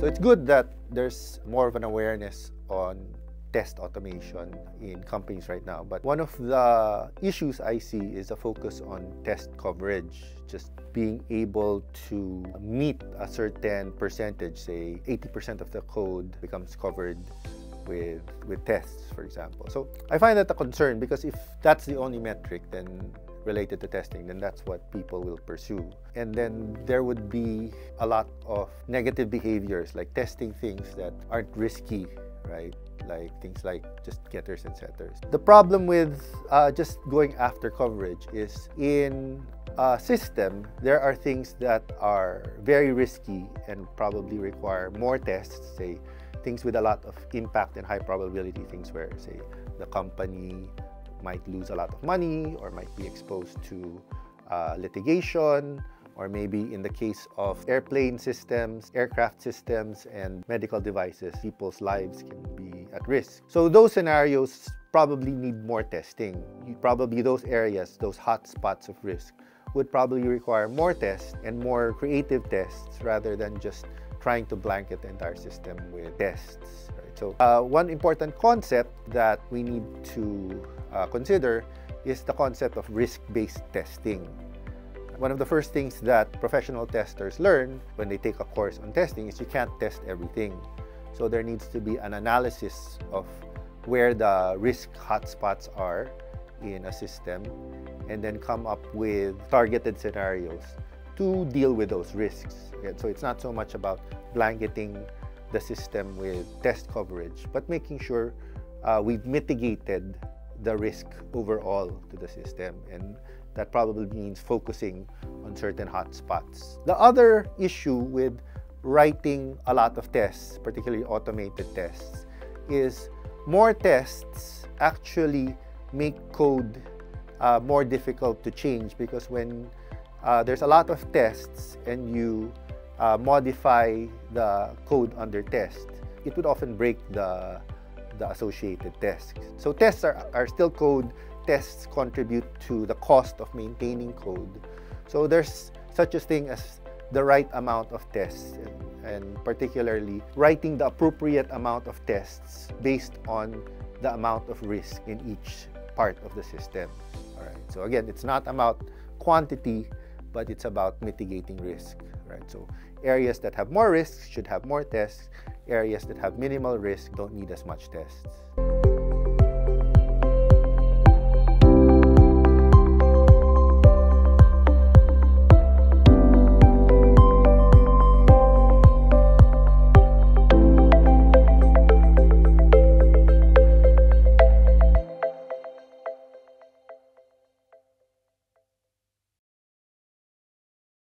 So it's good that there's more of an awareness on test automation in companies right now. But one of the issues I see is a focus on test coverage, just being able to meet a certain percentage, say 80% of the code becomes covered with, with tests, for example. So I find that a concern because if that's the only metric, then related to testing, then that's what people will pursue. And then there would be a lot of negative behaviors like testing things that aren't risky, right? Like things like just getters and setters. The problem with uh, just going after coverage is in a system, there are things that are very risky and probably require more tests, say things with a lot of impact and high probability, things where, say, the company might lose a lot of money or might be exposed to uh, litigation or maybe in the case of airplane systems, aircraft systems, and medical devices, people's lives can be at risk. So those scenarios probably need more testing. Probably those areas, those hot spots of risk, would probably require more tests and more creative tests rather than just trying to blanket the entire system with tests. Right? So uh, one important concept that we need to uh, consider is the concept of risk-based testing. One of the first things that professional testers learn when they take a course on testing is you can't test everything. So there needs to be an analysis of where the risk hotspots are in a system and then come up with targeted scenarios to deal with those risks. So it's not so much about blanketing the system with test coverage, but making sure uh, we've mitigated the risk overall to the system. And that probably means focusing on certain hotspots. The other issue with writing a lot of tests, particularly automated tests, is more tests actually make code uh, more difficult to change because when uh, there's a lot of tests and you uh, modify the code under test, it would often break the the associated tests. So tests are, are still code. Tests contribute to the cost of maintaining code. So there's such a thing as the right amount of tests and, and particularly writing the appropriate amount of tests based on the amount of risk in each part of the system. All right. So again, it's not about quantity, but it's about mitigating risk. Right. So areas that have more risks should have more tests areas that have minimal risk don't need as much tests.